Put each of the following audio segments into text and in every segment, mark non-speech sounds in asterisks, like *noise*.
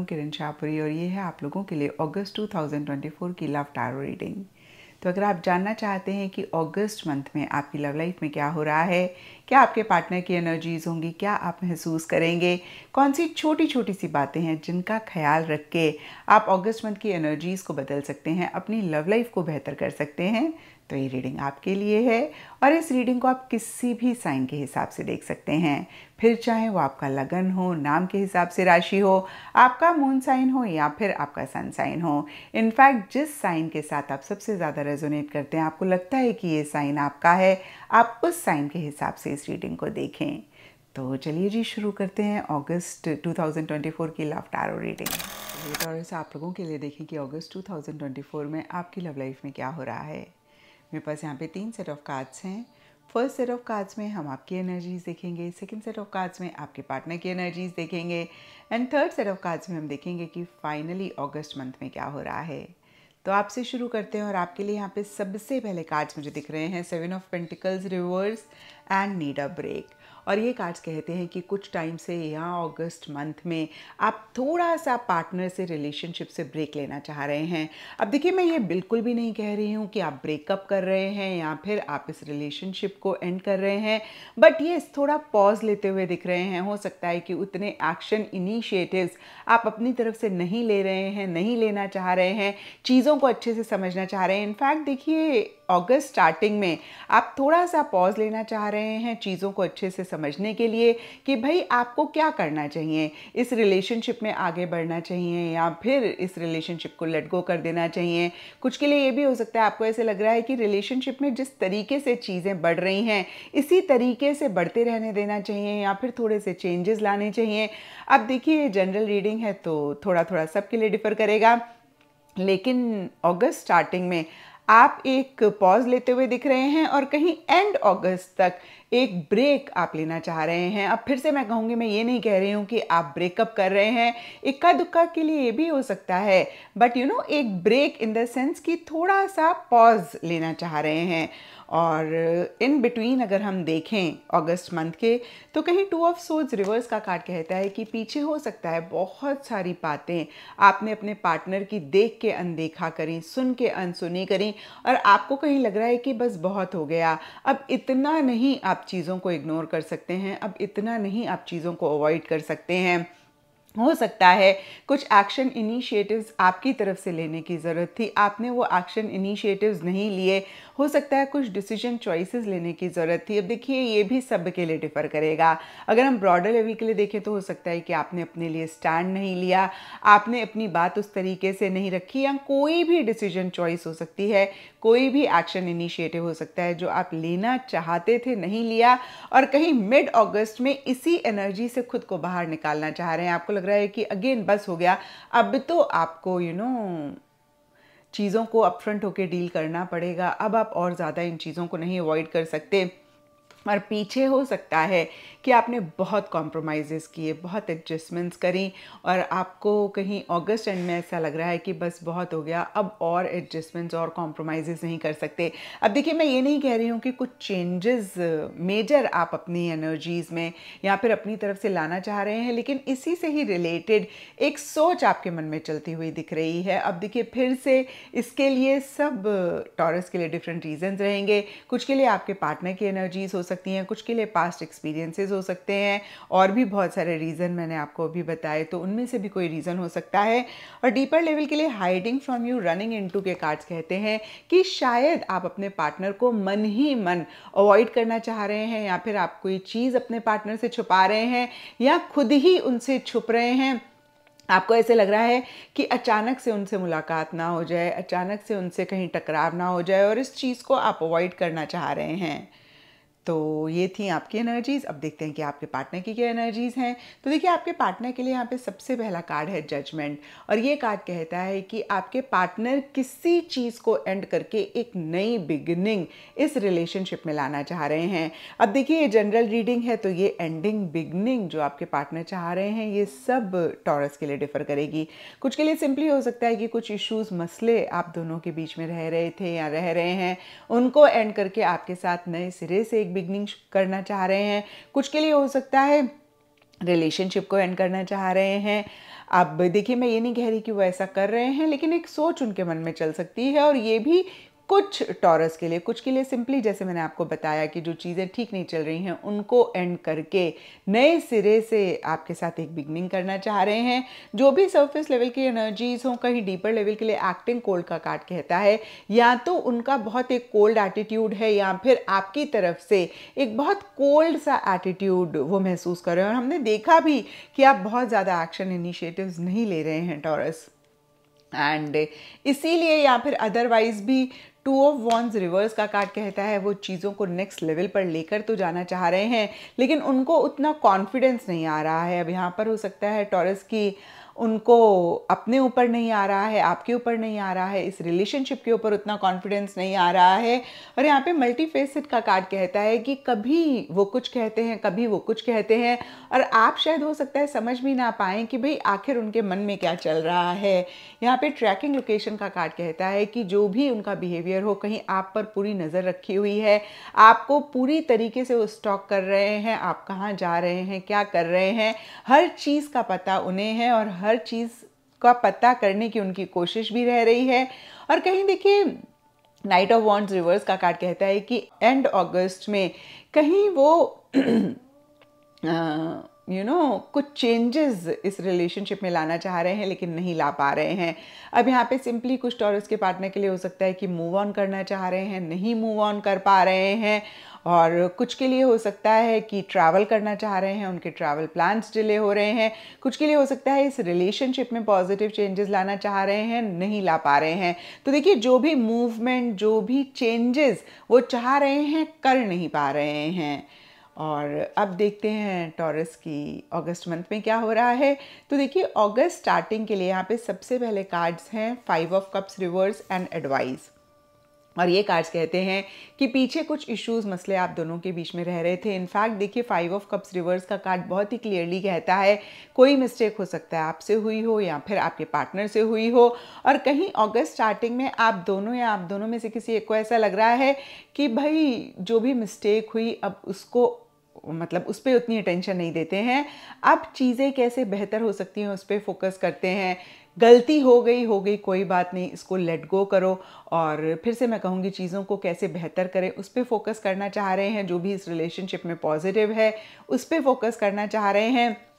हूँ किरण शाहपुरी और ये है आप लोगों के लिए अगस्त 2024 की लव टारो रीडिंग तो अगर आप जानना चाहते हैं कि अगस्त मंथ में आपकी लव लाइफ में क्या हो रहा है क्या आपके पार्टनर की एनर्जीज होंगी? क्या आप महसूस करेंगे? कौन सी छोटी छोटी सी बातें हैं जिनका ख्याल रख के आप अगस्त मंथ की एनर्जीज को बदल सकते हैं, अपनी लव लाइफ को बेहतर कर सकते हैं? तो ये रीडिंग आपके लिए है और इस रीडिंग को आप किसी भी साइन के हिसाब से देख सकते हैं। फिर चाहे वो आपका लगन हो, नाम के हिसाब से राशि हो, आपका मून साइन हो या फिर आपका सन साइन हो। इनफैक्ट जिस साइन के साथ आप सबसे ज़्यादा रेजोनेट करते हैं, आपको लगता है कि ये साइन आपका है। आप उस साइन के हिसाब से इस रीडिंग को देखें। तो चलिए जी, शुरू करते हैं अगस्त 2024 की लव टारो रीडिंग टॉरस आप लोगों के लिए देखें कि अगस्त 2024 में आपकी लव लाइफ में क्या हो रहा है। मेरे पास यहाँ पे तीन सेट ऑफ़ कार्ड्स हैं। फ़र्स्ट सेट ऑफ़ कार्ड्स में हम आपकी एनर्जीज देखेंगे सेकंड सेट ऑफ़ कार्ड्स में आपके पार्टनर की एनर्जीज देखेंगे and third set of cards में हम देखेंगे कि फाइनली अगस्त मंथ में क्या हो रहा है। तो आपसे शुरू करते हैं और आपके लिए यहाँ पे सबसे पहले कार्ड्स मुझे दिख रहे हैं seven of pentacles reverse and need a break और ये कार्ड्स कहते हैं कि कुछ टाइम से यहाँ अगस्त मंथ में आप थोड़ा सा पार्टनर से रिलेशनशिप से ब्रेक लेना चाह रहे हैं। अब देखिए, मैं ये बिल्कुल भी नहीं कह रही हूँ कि आप ब्रेकअप कर रहे हैं या फिर आप इस रिलेशनशिप को एंड कर रहे हैं बट ये थोड़ा पॉज लेते हुए दिख रहे हैं। हो सकता है कि उतने एक्शन इनिशिएटिव्स आप अपनी तरफ़ से नहीं ले रहे हैं, नहीं लेना चाह रहे हैं, चीज़ों को अच्छे से समझना चाह रहे हैं। इनफैक्ट देखिए अगस्त स्टार्टिंग में आप थोड़ा सा पॉज लेना चाह रहे हैं चीज़ों को अच्छे से समझने के लिए कि भाई आपको क्या करना चाहिए? इस रिलेशनशिप में आगे बढ़ना चाहिए या फिर इस रिलेशनशिप को लेट गो कर देना चाहिए? कुछ के लिए ये भी हो सकता है, आपको ऐसे लग रहा है कि रिलेशनशिप में जिस तरीके से चीज़ें बढ़ रही हैं, इसी तरीके से बढ़ते रहने देना चाहिए या फिर थोड़े से चेंजेस लाने चाहिए? अब देखिए जनरल रीडिंग है तो थोड़ा थोड़ा सबके लिए डिफ़र करेगा। लेकिन अगस्त स्टार्टिंग में आप एक पॉज लेते हुए दिख रहे हैं और कहीं एंड अगस्त तक एक ब्रेक आप लेना चाह रहे हैं। अब फिर से मैं कहूँगी, मैं ये नहीं कह रही हूँ कि आप ब्रेकअप कर रहे हैं। इक्का दुक्का के लिए ये भी हो सकता है। बट यू नो एक ब्रेक इन द सेंस कि थोड़ा सा पॉज लेना चाह रहे हैं। और इन बिटवीन अगर हम देखें अगस्त मंथ के तो कहीं टू ऑफ़ सोज रिवर्स का कार्ड कहता है कि पीछे हो सकता है बहुत सारी बातें। आपने अपने पार्टनर की देख के अनदेखा करी, सुन के अनसुनी करी, और आपको कहीं लग रहा है कि बस बहुत हो गया। अब इतना नहीं आप चीज़ों को इग्नोर कर सकते हैं। अब इतना नहीं आप चीज़ों को अवॉइड कर सकते हैं। हो सकता है कुछ एक्शन इनिशिएटिव्स आपकी तरफ़ से लेने की ज़रूरत थी। आपने वो एक्शन इनिशिएटिव्स नहीं लिए हो सकता है कुछ डिसीज़न चॉइसेस लेने की ज़रूरत थी। अब देखिए ये भी सब के लिए डिफ़र करेगा। अगर हम ब्रॉडर लेवल के लिए देखें तो हो सकता है कि आपने अपने लिए स्टैंड नहीं लिया आपने अपनी बात उस तरीके से नहीं रखी या कोई भी डिसीज़न चॉइस हो सकती है कोई भी एक्शन इनिशिएटिव हो सकता है जो आप लेना चाहते थे नहीं लिया और कहीं मिड अगस्त में इसी एनर्जी से खुद को बाहर निकालना चाह रहे हैं। आपको लग रहा है कि अगेन बस हो गया। अब तो आपको यू you नो know, चीज़ों को अपफ्रंट होकर डील करना पड़ेगा। अब आप और ज़्यादा इन चीज़ों को नहीं अवॉइड कर सकते। और पीछे हो सकता है कि आपने बहुत कॉम्प्रोमाइज़ किए, बहुत एडजस्टमेंट्स करी और आपको कहीं अगस्त एंड में ऐसा लग रहा है कि बस बहुत हो गया, अब और एडजस्टमेंट्स और कॉम्प्रोमाइज़ नहीं कर सकते। अब देखिए, मैं ये नहीं कह रही हूँ कि कुछ चेंजेस मेजर आप अपनी एनर्जीज़ में या फिर अपनी तरफ़ से लाना चाह रहे हैं, लेकिन इसी से ही रिलेटेड एक सोच आपके मन में चलती हुई दिख रही है। अब देखिए, फिर से इसके लिए सब टॉरस के लिए डिफरेंट रीजंस रहेंगे। कुछ के लिए आपके पार्टनर की एनर्जीज हो सकती हैं, कुछ के लिए पास्ट एक्सपीरियंसेस हो सकते हैं और भी बहुत सारे रीज़न मैंने आपको अभी बताए तो उनमें से भी कोई रीज़न हो सकता है। और डीपर लेवल के लिए hiding from you running into के कार्ड्स कहते हैं कि शायद आप अपने पार्टनर को मन ही मन अवॉइड करना चाह रहे हैं या फिर आप कोई चीज़ अपने पार्टनर से छुपा रहे हैं या खुद ही उनसे छुप रहे हैं। आपको ऐसे लग रहा है कि अचानक से उनसे मुलाकात ना हो जाए, अचानक से उनसे कहीं टकराव ना हो जाए और इस चीज़ को आप अवॉइड करना चाह रहे हैं। तो ये थी आपकी एनर्जीज़ अब देखते हैं कि आपके पार्टनर की क्या एनर्जीज़ हैं। तो देखिए, आपके पार्टनर के लिए यहाँ पे सबसे पहला कार्ड है जजमेंट और ये कार्ड कहता है कि आपके पार्टनर किसी चीज़ को एंड करके एक नई बिगिनिंग इस रिलेशनशिप में लाना चाह रहे हैं। अब देखिए, ये जनरल रीडिंग है तो ये एंडिंग बिगनिंग जो आपके पार्टनर चाह रहे हैं, ये सब टॉरस के लिए डिफ़र करेगी। कुछ के लिए सिंपली हो सकता है कि कुछ इश्यूज़ मसले आप दोनों के बीच में रह रहे थे या रह रहे हैं, उनको एंड करके आपके साथ नए सिरे से एक बिगनिंग करना चाह रहे हैं। कुछ के लिए हो सकता है रिलेशनशिप को एंड करना चाह रहे हैं। अब देखिए, मैं ये नहीं कह रही कि वो ऐसा कर रहे हैं, लेकिन एक सोच उनके मन में चल सकती है और ये भी कुछ टॉरस के लिए, कुछ के लिए सिंपली जैसे मैंने आपको बताया कि जो चीज़ें ठीक नहीं चल रही हैं, उनको एंड करके नए सिरे से आपके साथ एक बिगनिंग करना चाह रहे हैं। जो भी सरफेस लेवल की एनर्जीज हों, कहीं डीपर लेवल के लिए एक्टिंग कोल्ड का कार्ड कहता है, या तो उनका बहुत एक कोल्ड एटीट्यूड है, या फिर आपकी तरफ़ से एक बहुत कोल्ड सा एटीट्यूड वो महसूस कर रहे हैं। और हमने देखा भी कि आप बहुत ज़्यादा एक्शन इनिशिएटिव्स नहीं ले रहे हैं टॉरस एंड इसीलिए या फिर अदरवाइज़ भी टू ऑफ़ वॉन्स रिवर्स का कार्ड कहता है, वो चीज़ों को नेक्स्ट लेवल पर लेकर तो जाना चाह रहे हैं, लेकिन उनको उतना कॉन्फिडेंस नहीं आ रहा है। अब यहाँ पर हो सकता है टॉरस की उनको अपने ऊपर नहीं आ रहा है, आपके ऊपर नहीं आ रहा है, इस रिलेशनशिप के ऊपर उतना कॉन्फिडेंस नहीं आ रहा है। और यहाँ पे मल्टी फेसिड का कार्ड कहता है कि कभी वो कुछ कहते हैं, कभी वो कुछ कहते हैं। और आप शायद हो सकता है समझ भी ना पाएँ कि भाई आखिर उनके मन में क्या चल रहा है। यहाँ पे ट्रैकिंग लोकेशन का कार्ड कहता है कि जो भी उनका बिहेवियर हो, कहीं आप पर पूरी नज़र रखी हुई है। आपको पूरी तरीके से वो स्टॉक कर रहे हैं, आप कहाँ जा रहे हैं, क्या कर रहे हैं। हर चीज़ का पता उन्हें है और हर हर चीज़ का पता करने की उनकी कोशिश भी रह रही है। और कहीं देखिए नाइट ऑफ़ वॉन्ट्स रिवर्स का कार्ड कहता है कि एंड अगस्त में कहीं वो *clears throat* यू नो कुछ चेंजेस इस रिलेशनशिप में लाना चाह रहे हैं, लेकिन नहीं ला पा रहे हैं। अब यहाँ पे सिंपली कुछ टॉरस के पार्टनर के लिए हो सकता है कि मूव ऑन करना चाह रहे हैं, नहीं मूव ऑन कर पा रहे हैं, और कुछ के लिए हो सकता है कि ट्रैवल करना चाह रहे हैं, उनके ट्रैवल प्लान्स डिले हो रहे हैं। कुछ के लिए हो सकता है इस रिलेशनशिप में पॉजिटिव चेंजेस लाना चाह रहे हैं, नहीं ला पा रहे हैं। तो देखिए, जो भी मूवमेंट जो भी चेंजेस वो चाह रहे हैं, कर नहीं पा रहे हैं। और अब देखते हैं टॉरस की अगस्त मंथ में क्या हो रहा है। तो देखिए अगस्त स्टार्टिंग के लिए यहाँ पे सबसे पहले कार्ड्स हैं five of cups reverse and advice और ये कार्ड्स कहते हैं कि पीछे कुछ इश्यूज़ मसले आप दोनों के बीच में रह रहे थे। इनफैक्ट देखिए फाइव ऑफ़ कप्स रिवर्स का कार्ड बहुत ही क्लियरली कहता है, कोई मिस्टेक हो सकता है आपसे हुई हो या फिर आपके पार्टनर से हुई हो। और कहीं अगस्त स्टार्टिंग में आप दोनों या आप दोनों में से किसी एक को ऐसा लग रहा है कि भाई, जो भी मिस्टेक हुई, अब उसको मतलब उस पर उतनी अटेंशन नहीं देते हैं। अब चीज़ें कैसे बेहतर हो सकती हैं उस पर फोकस करते हैं? गलती हो गई हो गई, कोई बात नहीं, इसको लेट गो करो और फिर से मैं कहूँगी चीज़ों को कैसे बेहतर करें, उस पर फोकस करना चाह रहे हैं, जो भी इस रिलेशनशिप में पॉजिटिव है, उस पर फोकस करना चाह रहे हैं।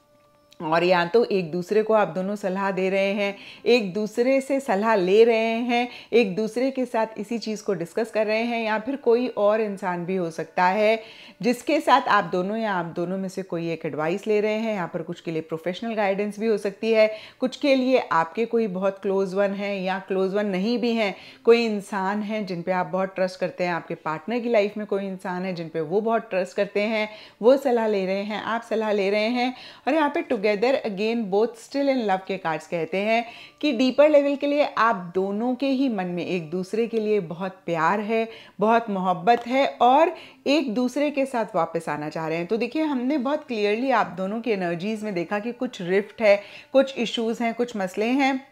और या तो एक दूसरे को आप दोनों सलाह दे रहे हैं, एक दूसरे से सलाह ले रहे हैं, एक दूसरे के साथ इसी चीज़ को डिस्कस कर रहे हैं या फिर कोई और इंसान भी हो सकता है, जिसके साथ आप दोनों या आप दोनों में से कोई एक एडवाइस ले रहे हैं, यहाँ पर कुछ के लिए प्रोफेशनल गाइडेंस भी हो सकती है, कुछ के लिए आपके कोई बहुत क्लोज वन है या क्लोज वन नहीं भी हैं, कोई इंसान है जिन पर आप बहुत ट्रस्ट करते हैं, आपके पार्टनर की लाइफ में कोई इंसान है जिन पर वो बहुत ट्रस्ट करते हैं, वो सलाह ले रहे हैं, आप सलाह ले रहे हैं और यहाँ पर together together again both still in love के कार्ड्स कहते हैं कि डीपर लेवल के लिए आप दोनों के ही मन में, एक दूसरे के लिए बहुत प्यार है, बहुत मोहब्बत है और एक दूसरे के साथ वापस आना चाह रहे हैं। तो देखिए, हमने बहुत क्लियरली आप दोनों की एनर्जीज में देखा कि कुछ रिफ्ट है, कुछ इश्यूज़ हैं, कुछ मसले हैं।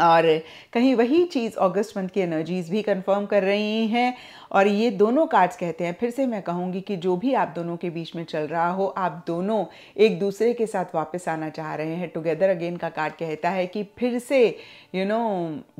और कहीं वही चीज़ अगस्त मंथ की एनर्जीज भी कंफर्म कर रही हैं और ये दोनों कार्ड्स कहते हैं। फिर से मैं कहूँगी कि जो भी आप दोनों के बीच में चल रहा हो, आप दोनों एक दूसरे के साथ वापस आना चाह रहे हैं। टुगेदर अगेन का कार्ड कहता है कि फिर से यू नो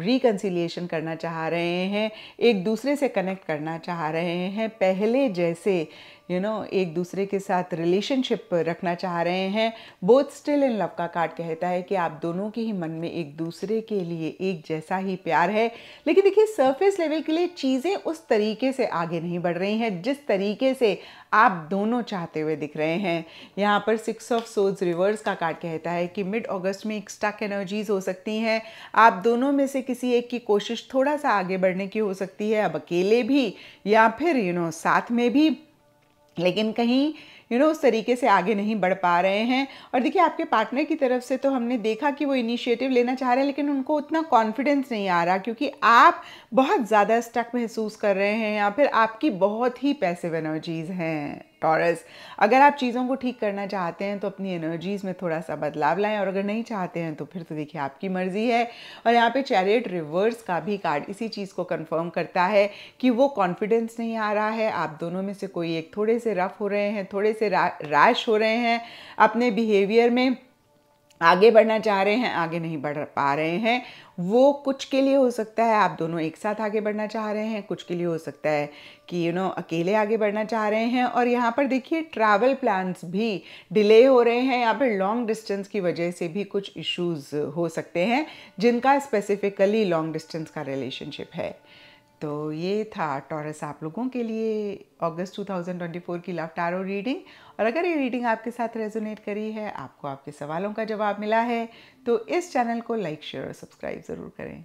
रिकन्सिलिएशन करना चाह रहे हैं, एक दूसरे से कनेक्ट करना चाह रहे हैं। पहले जैसे यू नो एक दूसरे के साथ रिलेशनशिप रखना चाह रहे हैं। बोथ स्टिल इन लव का कार्ड कहता है कि आप दोनों के ही मन में एक दूसरे के लिए एक जैसा ही प्यार है। लेकिन देखिए सरफेस लेवल के लिए चीज़ें उस तरीके से आगे नहीं बढ़ रही हैं जिस तरीके से आप दोनों चाहते हुए दिख रहे हैं। यहाँ पर सिक्स ऑफ़ सोल्स रिवर्स का कार्ड कहता है कि मिड अगस्त में एक स्टक एनर्जीज हो सकती हैं। आप दोनों में से किसी एक की कोशिश थोड़ा सा आगे बढ़ने की हो सकती है अब अकेले भी या फिर यू you नो know, साथ में भी। लेकिन कहीं यू you नो know, उस तरीके से आगे नहीं बढ़ पा रहे हैं। और देखिए आपके पार्टनर की तरफ़ से तो हमने देखा कि वो इनिशिएटिव लेना चाह रहे हैं लेकिन उनको उतना कॉन्फिडेंस नहीं आ रहा क्योंकि आप बहुत ज़्यादा स्टक महसूस कर रहे हैं या फिर आपकी बहुत ही पैसिव एनर्जीज़ हैं। टॉरस अगर आप चीज़ों को ठीक करना चाहते हैं तो अपनी एनर्जीज़ में थोड़ा सा बदलाव लाएँ, और अगर नहीं चाहते हैं तो फिर तो देखिए आपकी मर्ज़ी है। और यहाँ पे चैरियट रिवर्स का भी कार्ड इसी चीज़ को कंफर्म करता है कि वो कॉन्फिडेंस नहीं आ रहा है। आप दोनों में से कोई एक थोड़े से रफ हो रहे हैं, थोड़े से रैश हो रहे हैं अपने बिहेवियर में। आगे बढ़ना चाह रहे हैं आगे नहीं बढ़ पा रहे हैं। वो कुछ के लिए हो सकता है आप दोनों एक साथ आगे बढ़ना चाह रहे हैं कुछ के लिए हो सकता है कि यू you नो know, अकेले आगे बढ़ना चाह रहे हैं। और यहाँ पर देखिए ट्रैवल प्लान्स भी डिले हो रहे हैं यहाँ पर लॉन्ग डिस्टेंस की वजह से भी कुछ इश्यूज़ हो सकते हैं जिनका स्पेसिफिकली लॉन्ग डिस्टेंस का रिलेशनशिप है। तो ये था टॉरस आप लोगों के लिए अगस्त 2024 की लव टारो रीडिंग और अगर ये रीडिंग आपके साथ रेजोनेट करी है, आपको आपके सवालों का जवाब मिला है तो इस चैनल को लाइक शेयर और सब्सक्राइब ज़रूर करें।